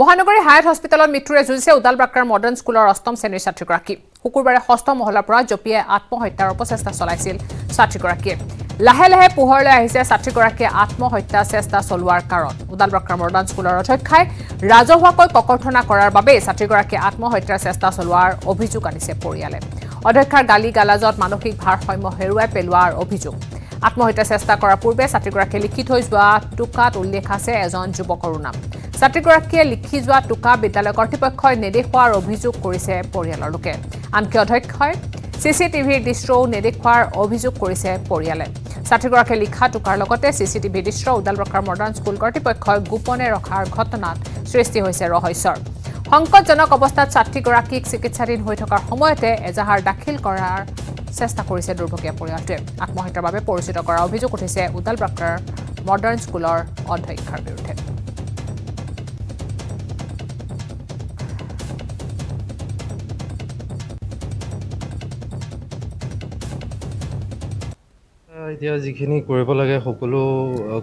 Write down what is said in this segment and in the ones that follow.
মহানগৰী হায়াত হস্পিটেলত মৃত্যুৰে যুঁজিছে উদালবাক্ৰাৰ মডাৰ্ণ স্কুলৰ অষ্টম শ্ৰেণীৰ ছাত্ৰীগৰাকী। শুকুৰবাৰে ষষ্ঠ মহলাৰ পৰা জঁপিয়াই আত্মহত্যাৰ অপচেষ্টা চলাইছিল ছাত্ৰীগৰাকীয়ে। লাহে লাহে পোহৰলৈ আহিছে ছাত্ৰীগৰাকীয়ে আত্মহত্যা চেষ্টা চলোৱাৰ কাৰণ। উদালবাক্ৰাৰ মডাৰ্ণ স্কুলৰ অধ্যক্ষাই ৰাজহুৱাকৈ ককৰ্থনা কৰাৰ বাবেই ছাত্ৰীগৰাকীয়ে আত্মহত্যাৰ চেষ্টা চলোৱাৰ অভিযোগ আনিছে পৰিয়ালে। অধ্যক্ষাৰ গালি গালাজত মানসিক ভাৰসাম্য হেৰুৱাই পেলোৱাৰ অভিযোগ। আত্মহত্যা চেষ্টা কৰাৰ পূৰ্বে ছাত্ৰীগৰাকীয়ে লিখি থৈ যোৱা টোকাত উল্লেখ আছে এজন যুৱকৰো নাম। ছাত্ৰীগৰাকীয়ে লিখি যোৱা টোকা বিদ্যালয় কৰ্তৃপক্ষই নেদেখুওৱাৰ অভিযোগ কৰিছে পৰিয়ালৰ লোকে। আনকি অধ্যক্ষই চি চি টিভিৰ দৃশ্যও নেদেখুওৱাৰ অভিযোগ কৰিছে পৰিয়ালে। ছাত্ৰীগৰাকীয়ে লিখা টোকাৰ লগতে চি চি টিভিৰ দৃশ্য উদালবাক্ৰাৰ মডাৰ্ণ স্কুল কৰ্তৃপক্ষই গোপনে ৰখাৰ ঘটনাত সৃষ্টি হৈছে ৰহস্যৰ। সংকটজনক অৱস্থাত ছাত্ৰীগৰাকীক চিকিৎসাধীন হৈ থকাৰ সময়তে এজাহাৰ দাখিল কৰাৰ চেষ্টা কৰিছে দুৰ্ভগীয়া পৰিয়ালটোৱে। আত্মহত্যাৰ বাবে পৰিচিত কৰাৰ অভিযোগ উঠিছে উদালবাক্ৰাৰ মডাৰ্ণ স্কুলৰ অধ্যক্ষাৰ বিৰুদ্ধে। এতিয়া যিখিনি কৰিব লাগে সকলো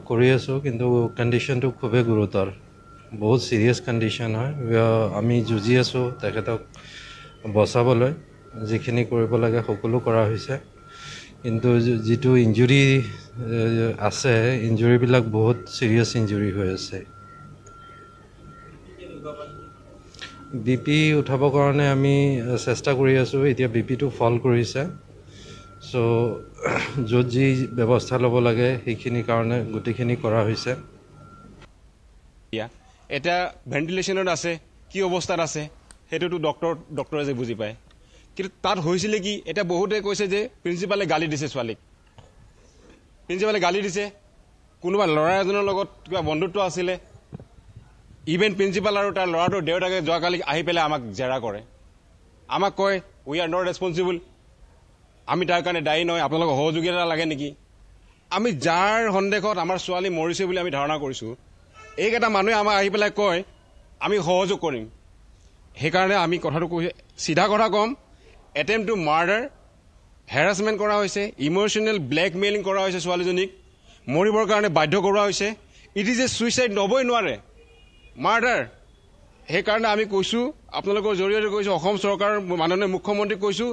কৰি আছোঁ কিন্তু কণ্ডিশ্যনটো খুবেই গুৰুতৰ। বহুত ছিৰিয়াছ কণ্ডিশ্যন হয়। আমি যুঁজি আছোঁ তেখেতক বচাবলৈ। যিখিনি কৰিব লাগে সকলো কৰা হৈছে। কিন্তু যিটো ইঞ্জুৰি আছে ইঞ্জুৰিবিলাক বহুত ছিৰিয়াছ ইঞ্জুৰি হৈ আছে। বি পি উঠাবৰ কাৰণে আমি চেষ্টা কৰি আছোঁ। এতিয়া বি পিটো ফল কৰিছে। চ' য'ত যি ব্যৱস্থা ল'ব লাগে সেইখিনিৰ কাৰণে গোটেইখিনি কৰা হৈছে। এতিয়া ভেণ্টিলেশ্যনত আছে কি অৱস্থাত আছে সেইটোতো ডক্তৰ ডক্তৰে যে বুজি পায়। কিন্তু তাত হৈছিলে কি এতিয়া বহুতে কৈছে যে প্ৰিন্সিপালে গালি দিছে ছোৱালীক। প্ৰিন্সিপালে গালি দিছে কোনোবা ল'ৰা এজনৰ লগত কিবা বন্ধুত্ব আছিলে। ইভেন প্ৰিন্সিপাল আৰু তাৰ ল'ৰাটোৰ দেউতাকে যোৱাকালি আহি পেলাই আমাক জেৰা কৰে। আমাক কয় উই আৰ নট ৰেছপনচিবল আমি তাৰ কাৰণে দায়ী নহয় আপোনালোকক সহযোগিতা লাগে নেকি? আমি যাৰ সন্দেহত আমাৰ ছোৱালী মৰিছে বুলি আমি ধাৰণা কৰিছোঁ এইকেইটা মানুহে আমাক আহি পেলাই কয় আমি সহযোগ কৰিম। সেইকাৰণে আমি কথাটো কৈ চিধা কথা ক'ম এটেম্প টু মাৰ্ডাৰ হেৰাছমেণ্ট কৰা হৈছে ইম'চনেল ব্লেকমেইলিং কৰা হৈছে ছোৱালীজনীক মৰিবৰ কাৰণে বাধ্য কৰোৱা হৈছে ইট ইজ এ ছুইচাইড নবই নোৱাৰে। মাৰ্ডাৰ সেইকাৰণে আমি কৈছোঁ আপোনালোকৰ জৰিয়তে কৈছোঁ অসম চৰকাৰৰ মাননীয় মুখ্যমন্ত্ৰীক কৈছোঁ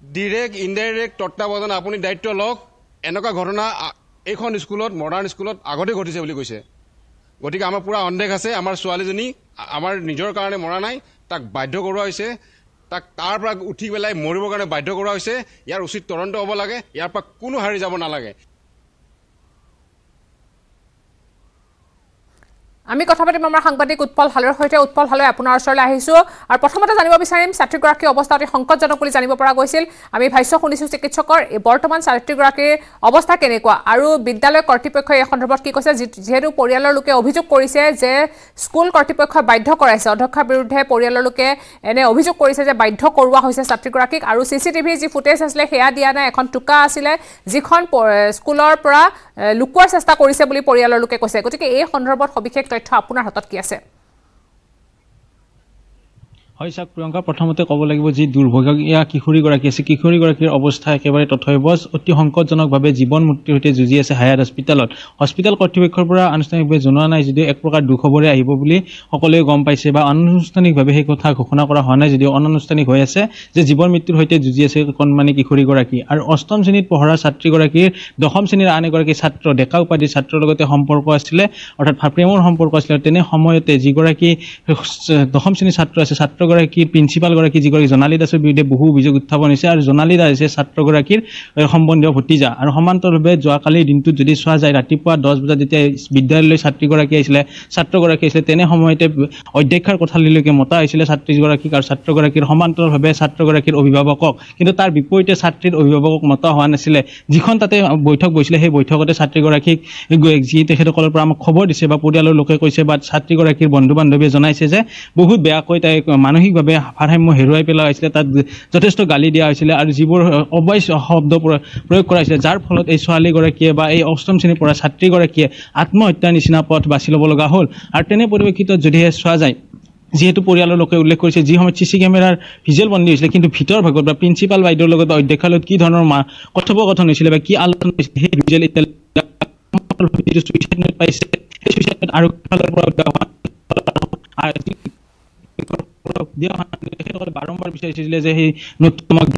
ডিৰেক্ট ইনডাইৰেক্ট তত্বাৱধান আপুনি দায়িত্ব লওক। এনেকুৱা ঘটনা এইখন স্কুলত মডাৰ্ণ স্কুলত আগতে ঘটিছে বুলি কৈছে। গতিকে আমাৰ পূৰা সন্দেহ আছে আমাৰ ছোৱালীজনী আমাৰ নিজৰ কাৰণে মৰা নাই তাক বাধ্য কৰোৱা হৈছে। তাক তাৰ পৰা উঠি পেলাই মৰিবৰ কাৰণে বাধ্য কৰোৱা হৈছে। ইয়াৰ উচিত তদন্ত হ'ব লাগে ইয়াৰ পৰা কোনো হাৰি যাব নালাগে। আমি কথা পাতিম আমাৰ সাংবাদিক উৎপল হালৈৰ সৈতে। উৎপল হালৈ আপোনাৰ ওচৰলৈ আহিছোঁ। আৰু প্ৰথমতে জানিব বিচাৰিম ছাত্ৰীগৰাকীৰ অৱস্থা অতি সংকটজনক বুলি জানিব পৰা গৈছিল। আমি ভাষ্য শুনিছোঁ চিকিৎসকৰ এই বৰ্তমান ছাত্ৰীগৰাকীৰ অৱস্থা কেনেকুৱা? আৰু বিদ্যালয় কৰ্তৃপক্ষই এই সন্দৰ্ভত কি কৈছে? যিহেতু পৰিয়ালৰ লোকে অভিযোগ কৰিছে যে স্কুল কৰ্তৃপক্ষই বাধ্য কৰাইছে। অধ্যক্ষৰ বিৰুদ্ধে পৰিয়ালৰ লোকে এনে অভিযোগ কৰিছে যে বাধ্য কৰোৱা হৈছে ছাত্ৰীগৰাকীক। আৰু চি চি টিভিৰ যি ফুটেজ আছিলে সেয়া দিয়া নাই। এখন টোকা আছিলে যিখন স্কুলৰ পৰা লুকুৱাৰ চেষ্টা কৰিছে বুলি পৰিয়ালৰ লোকে কৈছে। গতিকে এই সন্দৰ্ভত সবিশেষ আপোনাৰ হাতত কি আছে? হয় চাওক প্ৰিয়ংকা প্ৰথমতে ক'ব লাগিব যি দুৰ্ভগীয়া কিশোৰীগৰাকী আছে। কিশোৰীগৰাকীৰ অৱস্থা একেবাৰে তথৈবচ অতি সংকটজনকভাৱে জীৱন মৃত্যুৰ সৈতে যুঁজি আছে হায়াত হস্পিটেলত হস্পিটেল কৰ্তৃপক্ষৰ পৰা আনুষ্ঠানিকভাৱে জনোৱা নাই যদিও এক প্ৰকাৰ দুখবৰে আহিব বুলি সকলোৱে গম পাইছে বা আনুষ্ঠানিকভাৱে সেই কথা ঘোষণা কৰা হোৱা নাই যদিও অনানুষ্ঠানিক হৈ আছে যে জীৱন মৃত্যুৰ সৈতে যুঁজি আছে কণমানি কিশোৰীগৰাকী। আৰু অষ্টম শ্ৰেণীত পঢ়া ছাত্ৰীগৰাকীৰ দশম শ্ৰেণীৰ আন এগৰাকী ছাত্ৰ ডেকা উপাধিৰ ছাত্ৰৰ লগতে সম্পৰ্ক আছিলে অৰ্থাৎ প্ৰেমৰ সম্পৰ্ক আছিলে। তেনে সময়তে যিগৰাকী দশম শ্ৰেণীৰ ছাত্ৰ আছে ছাত্ৰগৰাকী প্ৰিন্সিপালগৰাকী যিগৰাকী জোনালী দাসৰ বিৰুদ্ধে বহু অভিযোগ উত্থাপন হৈছে আৰু জোনালী দাস হৈছে ছাত্ৰগৰাকীৰ সম্বন্ধীয় ভতিজা। আৰু সমান্তৰালভাৱে যোৱাকালিৰ দিনটোত যদি চোৱা যায় ৰাতিপুৱা দহ বজাত যেতিয়া বিদ্যালয়লৈ ছাত্ৰীগৰাকী আহিছিলে ছাত্ৰগৰাকী আহিছিলে তেনে সময়তে অধ্যক্ষৰ কোঠালিলৈকে মতা হৈছিলে ছাত্ৰীগৰাকীক আৰু ছাত্ৰগৰাকীৰ সমান্তৰালভাৱে ছাত্ৰগৰাকীৰ অভিভাৱকক। কিন্তু তাৰ বিপৰীতে ছাত্ৰীৰ অভিভাৱকক মতা হোৱা নাছিলে। যিখন তাতে বৈঠক বহিছিলে সেই বৈঠকতে ছাত্ৰীগৰাকীক যি তেখেতসকলৰ পৰা আমাক খবৰ দিছে বা পৰিয়ালৰ লোকে কৈছে বা ছাত্ৰীগৰাকীৰ বন্ধু বান্ধৱীয়ে জনাইছে যে বহুত বেয়াকৈ তাইক মানসিকভাৱে ভাৰসাম্য হেৰুৱাই পেলোৱা হৈছিলে তাত যথেষ্ট গালি দিয়া হৈছিলে আৰু যিবোৰ অবৈধ শব্দ প্ৰ- প্ৰয়োগ কৰা হৈছিলে যাৰ ফলত এই ছোৱালীগৰাকীয়ে বা এই অষ্টম শ্ৰেণীৰ পঢ়া ছাত্ৰীগৰাকীয়ে আত্মহত্যাৰ নিচিনা পথ বাছি ল'ব লগা হ'ল। আৰু তেনে পৰিপ্ৰেক্ষিতত যদিহে চোৱা যায় যিহেতু পৰিয়ালৰ লোকে উল্লেখ কৰিছে যি সময়ত চি চি কেমেৰাৰ ভিজুৱেল বন্দী হৈছিলে কিন্তু ভিতৰ ভাগত বা প্ৰিন্সিপাল বাইদেউৰ লগত বা অধ্যক্ষৰ লগত কি ধৰণৰ মা কথোপকথন হৈছিলে বা কি আলোচনা হৈছিলে সেই ভিজুৱেল নোট পাইছে সেই ছুইচাইড নোট আৰক্ষীৰ ফালৰ পৰা উলিওৱা হোৱা বিচাৰিছিলে যে সেই নতুন আমাক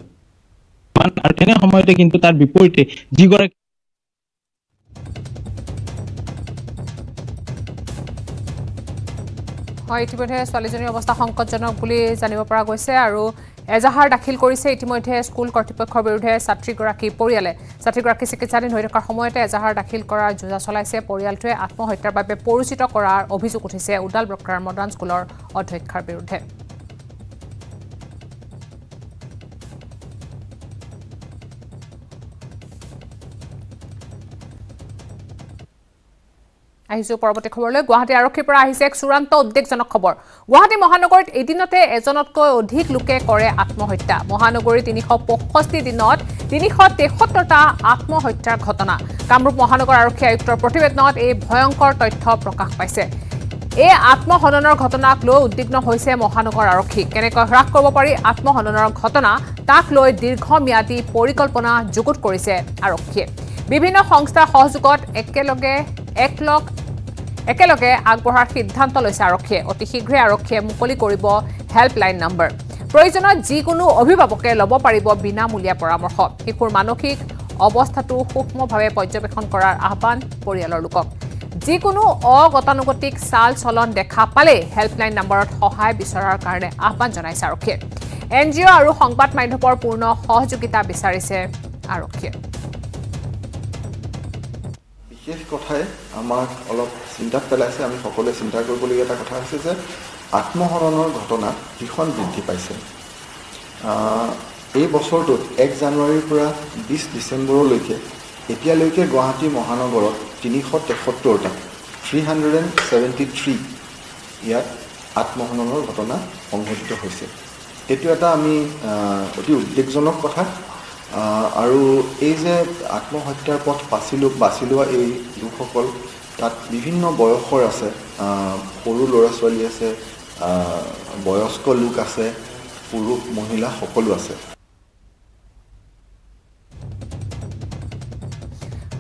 আৰু তেনে সময়তে কিন্তু তাৰ বিপৰীতে যিগৰাকী হয় ইতিমধ্যে ছোৱালীজনীৰ অৱস্থা সংকটজনক বুলি জানিব পৰা গৈছে আৰু এজাহাৰ দাখিল কৰিছে ইতিমধ্যে স্কুল কৰ্তৃপক্ষৰ বিৰুদ্ধে ছাত্ৰীগৰাকী পৰিয়ালে। ছাত্ৰীগৰাকী চিকিৎসাধীন হৈ থকাৰ সময়তে এজাহাৰ দাখিল কৰাৰ যোজা চলাইছে। পৰিয়ালটোৱে আত্মহত্যাৰ বাবে পৰিচিত কৰাৰ অভিযোগ উঠিছে ব্ৰকাৰ মডাৰ্ণ স্কুলৰ অধ্যক্ষৰ বিৰুদ্ধে। আহিছো পৰৱৰ্তী খবৰলৈ। গুৱাহাটী আৰক্ষীৰ পৰা আহিছে এক চূড়ান্ত উদ্বেগজনক খবৰ। গুৱাহাটী মহানগৰীত এদিনতে এজনতকৈ অধিক লোকে কৰে আত্মহত্যা। মহানগৰীৰ তিনিশ পঁয়ষষ্ঠি দিনত তিনিশ তেসত্তৰটা আত্মহত্যাৰ ঘটনা। কামৰূপ মহানগৰ আৰক্ষী আয়ুক্তৰ প্ৰতিবেদনত এই ভয়ংকৰ তথ্য প্ৰকাশ পাইছে। এই আত্মহননৰ ঘটনাক লৈ উদ্বিগ্ন হৈছে মহানগৰ আৰক্ষী। কেনেকৈ হ্ৰাস কৰিব পাৰি আত্মহননৰ ঘটনা তাক লৈ দীৰ্ঘম্যাদী পৰিকল্পনা যুগুত কৰিছে আৰক্ষীয়ে। বিভিন্ন সংস্থাৰ সহযোগত একেলগে একলগ একেলগে আগবঢ়াৰ সিদ্ধান্ত লৈছে আৰক্ষীয়ে। অতি শীঘ্ৰে আৰক্ষীয়ে মুকলি কৰিব হেল্পলাইন নম্বৰ প্ৰয়োজনত যিকোনো অভিভাৱকে ল'ব পাৰিব বিনামূলীয়া পৰামৰ্শ। শিশুৰ মানসিক অৱস্থাটো সূক্ষ্মভাৱে পৰ্যবেক্ষণ কৰাৰ আহ্বান পৰিয়ালৰ লোকক। যিকোনো অগতানুগতিক চাল চলন দেখা পালেই হেল্পলাইন নম্বৰত সহায় বিচৰাৰ কাৰণে আহ্বান জনাইছে আৰক্ষীয়ে। এন জি অ' আৰু সংবাদ মাধ্যমৰ পূৰ্ণ সহযোগিতা বিচাৰিছে আৰক্ষীয়ে। বিশেষ কথাই আমাক অলপ চিন্তাত পেলাইছে আমি সকলোৱে চিন্তা কৰিবলগীয়া এটা কথা হৈছে যে আত্মহৰণৰ ঘটনা ভীষণ বৃদ্ধি পাইছে। এই বছৰটোত এক জানুৱাৰীৰ পৰা বিছ ডিচেম্বৰলৈকে এতিয়ালৈকে গুৱাহাটী মহানগৰত তিনিশ তেসত্তৰটা three hundred and seventy three ইয়াত আত্মহননৰ ঘটনা সংঘটিত হৈছে। এইটো এটা আমি অতি উদ্বেগজনক কথা। আৰু এই যে আত্মহত্যাৰ পথ বাছি লো বাছি লোৱা এই লোকসকল তাত বিভিন্ন বয়সৰ আছে। সৰু ল'ৰা ছোৱালী আছে বয়স্ক লোক আছে পুৰুষ মহিলা সকলো আছে।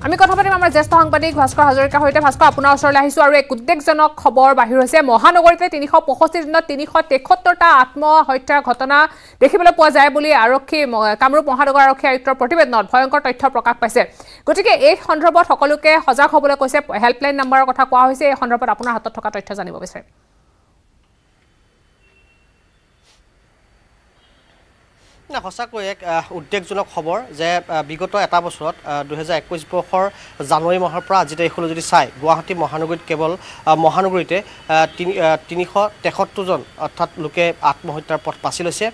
আমি কথা পাতিম আমাৰ জ্যেষ্ঠ সাংবাদিক ভাস্কৰ হাজৰিকাৰ সৈতে। ভাস্কৰ আপোনাৰ ওচৰলৈ আহিছো আৰু এক উদ্বেগজনক খবৰ বাহিৰ হৈছে। মহানগৰীতে তিনিশ পঁয়ষষ্ঠি দিনত তিনিশ তেসত্তৰটা আত্মহত্যাৰ ঘটনা দেখিবলৈ পোৱা যায় বুলি আৰক্ষী কামৰূপ মহানগৰ আৰক্ষী আয়ুক্তৰ প্ৰতিবেদনত ভয়ংকৰ তথ্য প্ৰকাশ পাইছে। গতিকে এই সন্দৰ্ভত সকলোকে সজাগ হ'বলৈ কৈছে। হেল্পলাইন নম্বৰৰ কথা কোৱা হৈছে। এই সন্দৰ্ভত আপোনাৰ হাতত থকা তথ্য জানিব বিচাৰিম। না সঁচাকৈ এক উদ্বেগজনক খবৰ যে বিগত এটা বছৰত দুহেজাৰ একৈছ বৰ্ষৰ জানুৱাৰী মাহৰ পৰা আজি তাৰিখলৈ যদি চাই গুৱাহাটী মহানগৰীত কেৱল মহানগৰীতে তিনি তিনিশ তেসত্তৰজন অৰ্থাৎ লোকে আত্মহত্যাৰ পথ বাছি লৈছে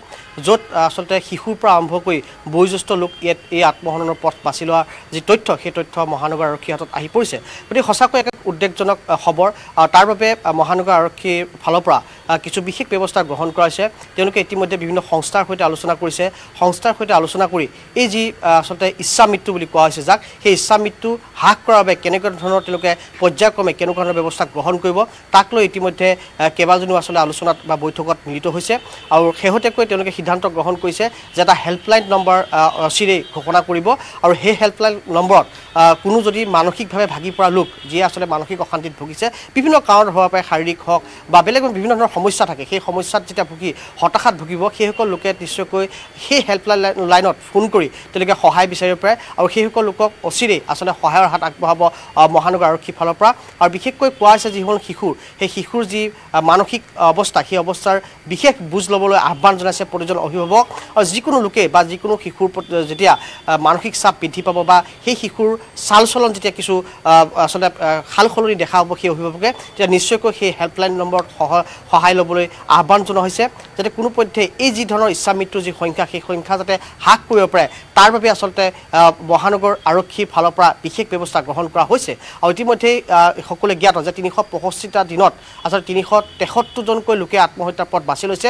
য'ত আচলতে শিশুৰ পৰা আৰম্ভ কৰি বয়োজ্যেষ্ঠ লোক ইয়াত এই আত্মহননৰ পথ বাছি লোৱাৰ যি তথ্য সেই তথ্য মহানগৰ আৰক্ষীৰ হাতত আহি পৰিছে। গতিকে সঁচাকৈ এক উদ্বেগজনক খবৰ তাৰ বাবে মহানগৰ আৰক্ষীৰ ফালৰ পৰা কিছু বিশেষ ব্যৱস্থা গ্ৰহণ কৰা হৈছে। তেওঁলোকে ইতিমধ্যে বিভিন্ন সংস্থাৰ সৈতে আলোচনা কৰিছে। সংস্থাৰ সৈতে আলোচনা কৰি এই যি আচলতে ইচ্ছা মৃত্যু বুলি কোৱা হৈছে যাক সেই ইচ্ছা মৃত্যু হ্ৰাস কৰাৰ বাবে কেনেকুৱা ধৰণৰ তেওঁলোকে পৰ্যায়ক্ৰমে কেনেকুৱা ধৰণৰ ব্যৱস্থা গ্ৰহণ কৰিব তাক লৈ ইতিমধ্যে আহ, কেইবাজনীও আচলতে আলোচনাত বা বৈঠকত মিলিত হৈছে। আৰু শেহতীয়াকৈ তেওঁলোকে সিদ্ধান্ত গ্ৰহণ কৰিছে যে এটা হেল্পলাইন নম্বৰ চিৰেই ঘোষণা কৰিব। আৰু সেই হেল্পলাইন নম্বৰত কোনো যদি মানসিকভাৱে ভাগি পৰা লোক যিয়ে আচলতে মানসিক অশান্তিত ভুগিছে বিভিন্ন কাৰণত হ'ব পাৰে শাৰীৰিক হওক বা বেলেগ বিভিন্ন ধৰণৰ সমস্যা থাকে সেই সমস্যাত যেতিয়া ভুগি হতাশাত ভুগিব সেইসকল লোকে নিশ্চয়কৈ সেই হেল্পলাইন লাইনত ফোন কৰি তেওঁলোকে সহায় বিচাৰিব পাৰে আৰু সেইসকল লোকক অচিৰেই আচলতে সহায়ৰ হাত আগবঢ়াব মহানগৰ আৰক্ষীৰ ফালৰ পৰা। আৰু বিশেষকৈ কোৱা হৈছে যিসকল শিশুৰ সেই শিশুৰ যি মানসিক অৱস্থা সেই অৱস্থাৰ বিশেষ বুজ ল'বলৈ আহ্বান জনাইছে প্ৰতিজন অভিভাৱক। আৰু যিকোনো লোকে বা যিকোনো শিশুৰ যেতিয়া মানসিক চাপ বৃদ্ধি পাব বা সেই শিশুৰ চাল চলন যেতিয়া কিছু আচলতে সাল সলনি দেখা হ'ব সেই অভিভাৱকে তেতিয়া নিশ্চয়কৈ সেই হেল্পলাইন নম্বৰত সহ- সহায় ল'বলৈ আহ্বান জনোৱা হৈছে। যাতে কোনো পধ্যে এই যি ধৰণৰ ইচ্ছা মৃত্যুৰ যি সংখ্যা সেই সংখ্যা যাতে হ্ৰাস কৰিব পাৰে তাৰ বাবে আচলতে মহানগৰ আৰক্ষীৰ ফালৰ পৰা বিশেষ ব্যৱস্থা গ্ৰহণ কৰা হৈছে। আৰু ইতিমধ্যেই সকলোৱে জ্ঞাত যে তিনিশ পঁয়ষষ্ঠিটা দিনত আচলতে তিনিশ তেসত্তৰজনকৈ লোকে আত্মহত্যাৰ পথ বাছি লৈছে।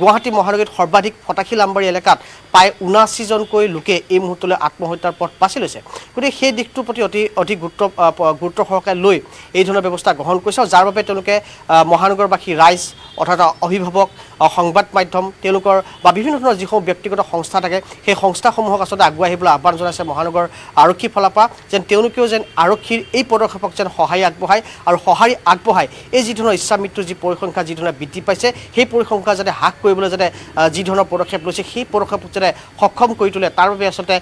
গুৱাহাটী মহানগৰীত সৰ্বাধিক ফটাশীল আমবাৰী এলেকাত প্ৰায় ঊনাশীজনকৈ লোকে এই মুহূৰ্তলৈ আত্মহত্যাৰ পথ বাছি লৈছে। গতিকে সেই দিশটোৰ প্ৰতি অতি অধিক গুৰুত্ব গুৰুত্ব সহকাৰে লৈ এই ধৰণৰ ব্যৱস্থা গ্ৰহণ কৰিছে। আৰু যাৰ বাবে তেওঁলোকে মহানগৰবাসী ৰাইজ অৰ্থাৎ অভিভাৱক সংবাদ মাধ্যম তেওঁলোকৰ বা বিভিন্ন ধৰণৰ যিসমূহ ব্যক্তিগত সংস্থা থাকে সেই সংস্থাসমূহক আচলতে আগুৱাই আহিবলৈ আহ্বান জনাইছে মহানগৰ আৰক্ষীৰ ফালৰ পৰা যেন তেওঁলোকেও যেন আৰক্ষীৰ এই পদক্ষেপক যেন সহায় আগবঢ়ায় আৰু সঁহাৰি আগবঢ়াই এই যি ধৰণৰ ইচ্ছা মৃত্যুৰ যি পৰিসংখ্যা যি ধৰণে বৃদ্ধি পাইছে সেই পৰিসংখ্যা যাতে হ্ৰাস কৰিবলৈ যাতে আহ, যি ধৰণৰ পদক্ষেপ লৈছে সেই পদক্ষেপক যাতে সক্ষম কৰি তোলে তাৰ বাবে আচলতে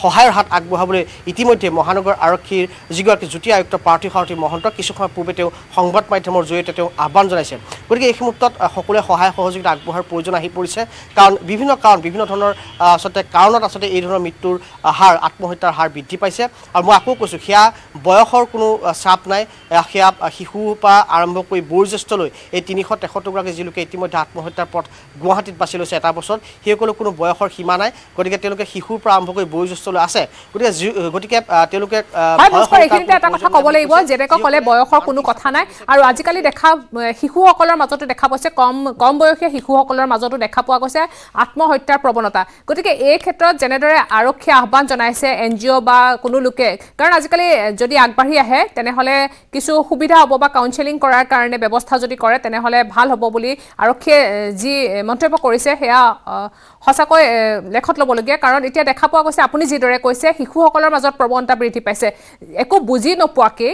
সহায়ৰ হাত আগবঢ়াবলৈ ইতিমধ্যে মহানগৰ আৰক্ষীৰ যিগৰাকী যুটীয়া আয়ুক্ত পাৰ্থী সাৰথী মহন্ত কিছু সময় পূৰ্বে তেওঁ সংবাদ মাধ্যমৰ জৰিয়তে তেওঁ আহ্বান জনাইছে। গতিকে এই মুহূৰ্তত সকলোৱে সহায় সহযোগিতা আগবঢ়াৰ প্ৰয়োজন আহি পৰিছে। কাৰণ বিভিন্ন কাৰণ বিভিন্ন ধৰণৰ আচলতে কাৰণত আচলতে এই ধৰণৰ মৃত্যুৰ হাৰ আত্মহত্যাৰ হাৰ বৃদ্ধি পাইছে। আৰু মই আকৌ কৈছোঁ সেয়া বয়সৰ কোনো চাপ নাই। সেয়া শিশুৰ পৰা আৰম্ভ কৰি বয়োজ্যেষ্ঠলৈ এই তিনিশ তেসত্তৰগৰাকী যি লোকে ইতিমধ্যে আত্মহত্যাৰ পথ গুৱাহাটীত বাছি লৈছে এটা বছৰত সেইসকলৰ কোনো বয়সৰ সীমা নাই। গতিকে তেওঁলোকে শিশুৰ পৰা আৰম্ভ কৰি বয়োজ্যেষ্ঠলৈ আছে। গতিকে গতিকে তেওঁলোকে এইখিনিতে এটা কথা ক'ব লাগিব। যেনেকৈ ক'লে বয়সৰ কোনো কথা নাই। আৰু আজিকালি দেখা শিশুসকলৰ মাজতো দেখা পোৱা গৈছে কম কম বয়সীয়া শিশুসকলৰ মাজতো দেখা পোৱা গৈছে আত্মহত্যাৰ প্ৰৱণতা। গতিকে এই ক্ষেত্ৰত যেনেদৰে আৰক্ষীয়ে আহ্বান জনাইছে এন জি অ' বা কোনো লোকে কাৰণ আজিকালি যদি আগবাঢ়ি আহে তেনেহ'লে কিছু সুবিধা হ'ব বা কাউন্সেলিং কৰাৰ কাৰণে ব্যৱস্থা যদি কৰে তেনেহ'লে ভাল হ'ব বুলি আৰক্ষীয়ে যি মন্তব্য কৰিছে সেয়া সঁচাকৈ লেখত ল'বলগীয়া। কাৰণ এতিয়া দেখা পোৱা গৈছে আপুনি যিদৰে কৈছে শিশুসকলৰ মাজত প্ৰৱণতা বৃদ্ধি পাইছে। একো বুজি নোপোৱাকৈ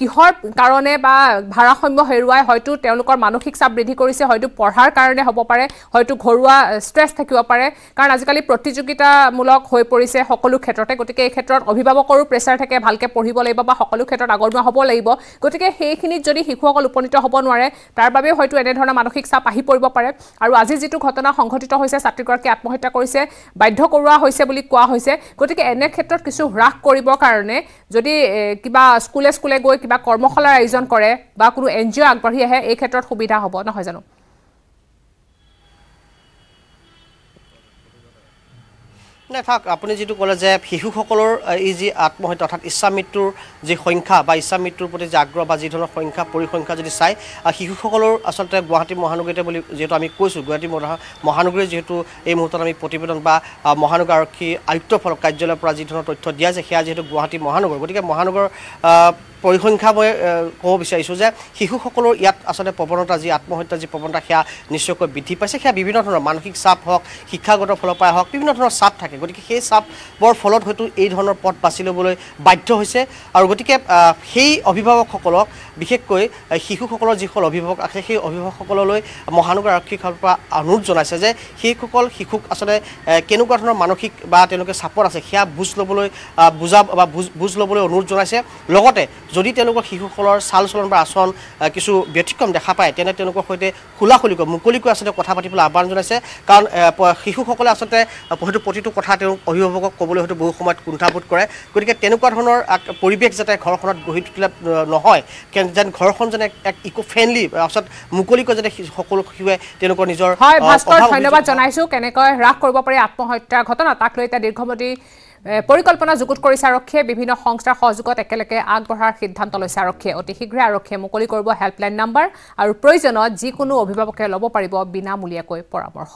কিহৰ কাৰণে বা ভাৰসাম্য হেৰুৱাই হয়তো তেওঁলোকৰ মানসিক চাপ বৃদ্ধি কৰিছে হয়তো পঢ়াৰ কাৰণে হ'ব পাৰে হয়তো ঘৰুৱা ষ্ট্ৰেছ থাকিব পাৰে। কাৰণ আজিকালি প্ৰতিযোগিতামূলক হৈ পৰিছে সকলো ক্ষেত্ৰতে। গতিকে এই ক্ষেত্ৰত অভিভাৱকৰো প্ৰেছাৰ থাকে ভালকৈ পঢ়িব লাগিব বা সকলো ক্ষেত্ৰত আগৰণুৱা হ'ব লাগিব। গতিকে সেইখিনিত যদি শিশুসকল উপনীত হ'ব নোৱাৰে তাৰ বাবেও হয়তো এনেধৰণৰ মানসিক চাপ আহি পৰিব পাৰে। আৰু আজি যিটো ঘটনা সংঘটিত হৈছে ছাত্ৰীগৰাকীয়ে আত্মহত্যা কৰিছে বাধ্য কৰোৱা হৈছে বুলি কোৱা হৈছে গতিকে এনে ক্ষেত্ৰত কিছু হ্ৰাস কৰিবৰ কাৰণে যদি কিবা স্কুলে স্কুলে গৈ কৰ্মশালাৰ আয়োজন কৰে বা কোনো এন জি অ' আগবাঢ়ি আহে এই ক্ষেত্ৰত সুবিধা হ'ব নহয় জানো? নাই থাক আপুনি যিটো ক'লে যে শিশুসকলৰ এই যি আত্মহত্যা অৰ্থাৎ ইচ্ছা মৃত্যুৰ যি সংখ্যা বা ইচ্ছা মৃত্যুৰ প্ৰতি যি আগ্ৰহ বা যি ধৰণৰ সংখ্যা পৰিসংখ্যা যদি চাই শিশুসকলৰ আচলতে গুৱাহাটী মহানগৰীতে বুলি যিহেতু আমি কৈছোঁ গুৱাহাটী মহা- মহানগৰীৰ যিহেতু এই মুহূৰ্তত আমি প্ৰতিবেদন বা মহানগৰ আৰক্ষী আয়ুক্ত ফলক কাৰ্যালয়ৰ পৰা যি ধৰণৰ তথ্য দিয়া যায় সেয়া যিহেতু গুৱাহাটী মহানগৰ গতিকে মহানগৰ পৰিসংখ্যা মই ক'ব বিচাৰিছোঁ যে শিশুসকলৰ ইয়াত আচলতে প্ৰৱণতা যি আত্মহত্যা যি প্ৰৱণতা সেয়া নিশ্চয়কৈ বৃদ্ধি পাইছে। সেয়া বিভিন্ন ধৰণৰ মানসিক চাপ হওক শিক্ষাগত ফালৰ পৰাই হওক বিভিন্ন ধৰণৰ চাপ থাকে। গতিকে সেই চাপৰ ফলত হয়তো এই ধৰণৰ পথ বাছি ল'বলৈ বাধ্য হৈছে। আৰু গতিকে সেই অভিভাৱকসকলক বিশেষকৈ শিশুসকলৰ যিসকল অভিভাৱক আছে সেই অভিভাৱকসকললৈ মহানগৰ আৰক্ষীৰ ফালৰ পৰা অনুৰোধ জনাইছে যে সেইসকল শিশুক আচলতে কেনেকুৱা ধৰণৰ মানসিক বা তেওঁলোকে চাপত আছে সেয়া বুজ ল'বলৈ বুজা বা বুজ ল'বলৈ অনুৰোধ জনাইছে। লগতে যদি তেওঁলোকৰ শিশুসকলৰ চাল চলন বা আচৰণ কিছু ব্যতিক্ৰম দেখা পায় তেনে তেওঁলোকৰ সৈতে খোলাখুলিকৈ মুকলিকৈ আচলতে কথা পাতিবলৈ আহ্বান জনাইছে। কাৰণ শিশুসকলে আচলতে হয়তো প্ৰতিটো কথা তেওঁ অভিভাৱকক ক'বলৈ হয়তো বহু সময়ত কুণ্ঠাবোধ কৰে। গতিকে তেনেকুৱা ধৰণৰ পৰিৱেশ যাতে ঘৰখনত গঢ়ি তুলিলে নহয় যেন ঘৰখন যেন এক- ইক' ফ্ৰেণ্ডলি আচলত মুকলিকৈ যাতে সকলো শিশুৱে তেওঁলোকৰ নিজৰ হয় ভাস্কৰ ধন্যবাদ জনাইছো। কেনেকৈ হ্ৰাস কৰিব পাৰি আত্মহত্যাৰ ঘটনা? তাক লৈ এতিয়া দীৰ্ঘমতি পৰিকল্পনা যুগুত কৰিছে আৰক্ষীয়ে। বিভিন্ন সংস্থাৰ সহযোগত একেলগে আগবঢ়াৰ সিদ্ধান্ত লৈছে আৰক্ষীয়ে। অতি শীঘ্ৰে আৰক্ষীয়ে মুকলি কৰিব হেল্পলাইন নাম্বাৰ আৰু প্ৰয়োজনত যিকোনো অভিভাৱকে ল'ব পাৰিব বিনামূলীয়াকৈ পৰামৰ্শ।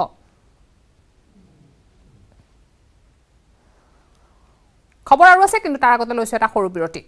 খবৰ আৰু আছে কিন্তু তাৰ আগতে লৈছো এটা সৰু বিৰতি।